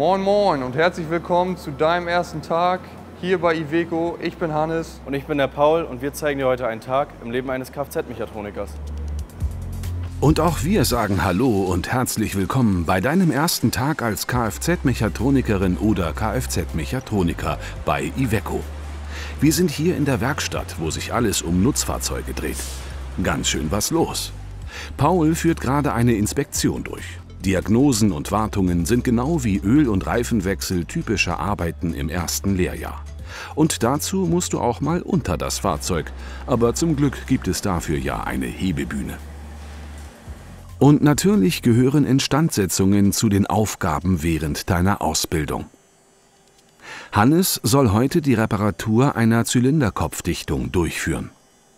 Moin Moin und herzlich willkommen zu deinem ersten Tag hier bei Iveco. Ich bin Hannes. Und ich bin der Paul und wir zeigen dir heute einen Tag im Leben eines Kfz-Mechatronikers. Und auch wir sagen Hallo und herzlich willkommen bei deinem ersten Tag als Kfz-Mechatronikerin oder Kfz-Mechatroniker bei Iveco. Wir sind hier in der Werkstatt, wo sich alles um Nutzfahrzeuge dreht. Ganz schön was los. Paul führt gerade eine Inspektion durch. Diagnosen und Wartungen sind genau wie Öl- und Reifenwechsel typische Arbeiten im ersten Lehrjahr. Und dazu musst du auch mal unter das Fahrzeug. Aber zum Glück gibt es dafür ja eine Hebebühne. Und natürlich gehören Instandsetzungen zu den Aufgaben während deiner Ausbildung. Hannes soll heute die Reparatur einer Zylinderkopfdichtung durchführen.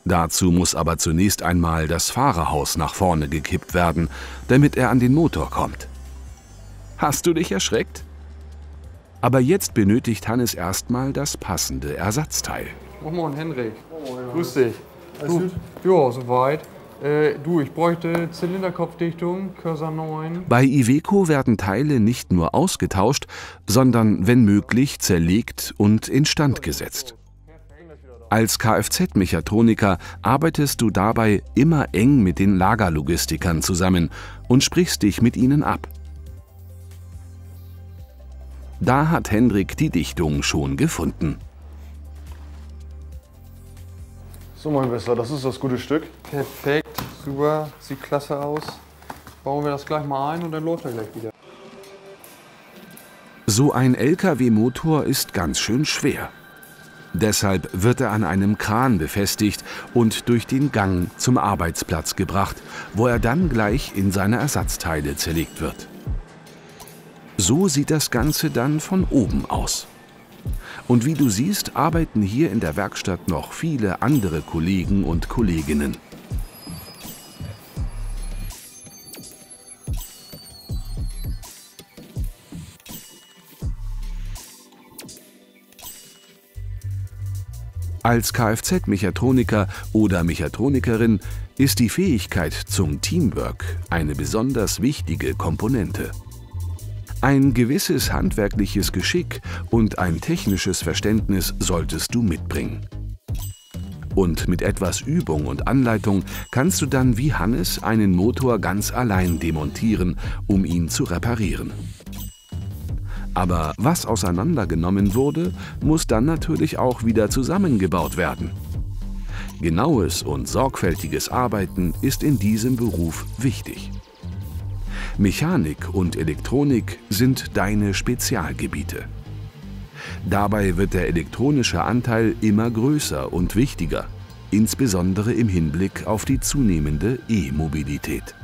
Dazu muss aber zunächst einmal das Fahrerhaus nach vorne gekippt werden, damit er an den Motor kommt. Hast du dich erschreckt? Aber jetzt benötigt Hannes erstmal das passende Ersatzteil. Moin Moin Henrik. Moin, Grüß dich. Alles gut? Ja, soweit. Äh, du, ich bräuchte Zylinderkopfdichtung, Cursor 9. Bei Iveco werden Teile nicht nur ausgetauscht, sondern, wenn möglich, zerlegt und instand gesetzt. Als Kfz-Mechatroniker arbeitest du dabei immer eng mit den Lagerlogistikern zusammen und sprichst dich mit ihnen ab. Da hat Hendrik die Dichtung schon gefunden. So, mein Bester, das ist das gute Stück. Perfekt, super, sieht klasse aus. Bauen wir das gleich mal ein und dann läuft er gleich wieder. So ein Lkw-Motor ist ganz schön schwer. Deshalb wird er an einem Kran befestigt und durch den Gang zum Arbeitsplatz gebracht, wo er dann gleich in seine Ersatzteile zerlegt wird. So sieht das Ganze dann von oben aus. Und wie du siehst, arbeiten hier in der Werkstatt noch viele andere Kollegen und Kolleginnen. Als Kfz-Mechatroniker oder Mechatronikerin ist die Fähigkeit zum Teamwork eine besonders wichtige Komponente. Ein gewisses handwerkliches Geschick und ein technisches Verständnis solltest du mitbringen. Und mit etwas Übung und Anleitung kannst du dann wie Hannes einen Motor ganz allein demontieren, um ihn zu reparieren. Aber was auseinandergenommen wurde, muss dann natürlich auch wieder zusammengebaut werden. Genaues und sorgfältiges Arbeiten ist in diesem Beruf wichtig. Mechanik und Elektronik sind deine Spezialgebiete. Dabei wird der elektronische Anteil immer größer und wichtiger, insbesondere im Hinblick auf die zunehmende E-Mobilität.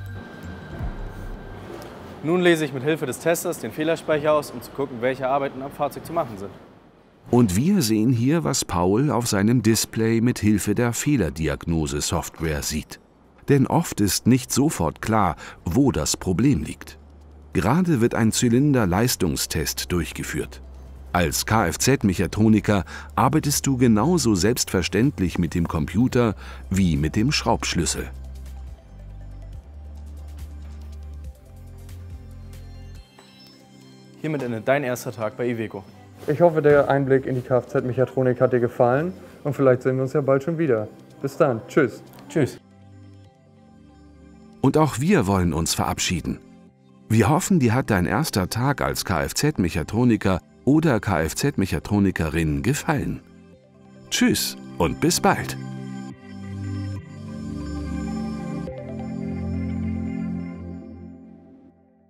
Nun lese ich mit Hilfe des Testers den Fehlerspeicher aus, um zu gucken, welche Arbeiten am Fahrzeug zu machen sind. Und wir sehen hier, was Paul auf seinem Display mit Hilfe der Fehlerdiagnose-Software sieht. Denn oft ist nicht sofort klar, wo das Problem liegt. Gerade wird ein Zylinder-Leistungstest durchgeführt. Als Kfz-Mechatroniker arbeitest du genauso selbstverständlich mit dem Computer wie mit dem Schraubschlüssel. Hiermit endet dein erster Tag bei Iveco. Ich hoffe, der Einblick in die Kfz-Mechatronik hat dir gefallen und vielleicht sehen wir uns ja bald schon wieder. Bis dann, tschüss. Tschüss. Und auch wir wollen uns verabschieden. Wir hoffen, dir hat dein erster Tag als Kfz-Mechatroniker oder Kfz-Mechatronikerin gefallen. Tschüss und bis bald.